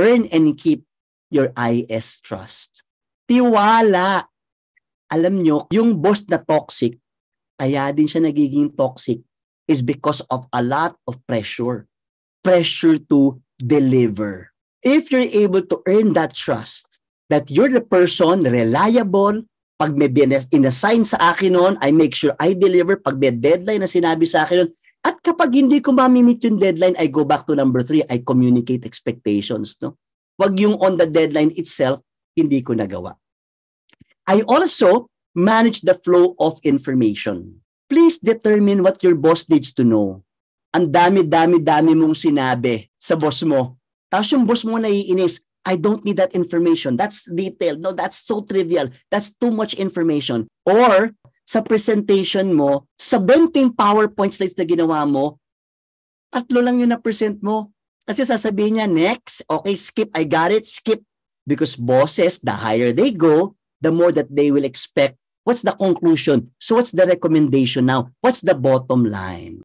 earn and keep your IS trust. Tiwala. Alam nyo, yung boss na toxic, kaya din siya nagiging toxic is because of a lot of pressure. Pressure to deliver. If you're able to earn that trust, that you're the person reliable, pag may inassign sa akin noon, I make sure I deliver. Pag may deadline na sinabi sa akin noon, at kapag hindi ko mamimit yung deadline, I go back to number three, I communicate expectations. No? Wag yung on the deadline itself, hindi ko nagawa. I also manage the flow of information. Please determine what your boss needs to know. Ang dami-dami-dami mong sinabi sa boss mo. Tapos yung boss mo naiinis, I don't need that information. That's detail. No, that's so trivial. That's too much information. Or sa presentation mo, sa 20 PowerPoint slides na ginawa mo, tatlo lang yung na-present mo. Kasi sasabihin niya, next, okay, skip, I got it, skip. Because bosses, the higher they go, the more that they will expect. What's the conclusion? So what's the recommendation now? What's the bottom line?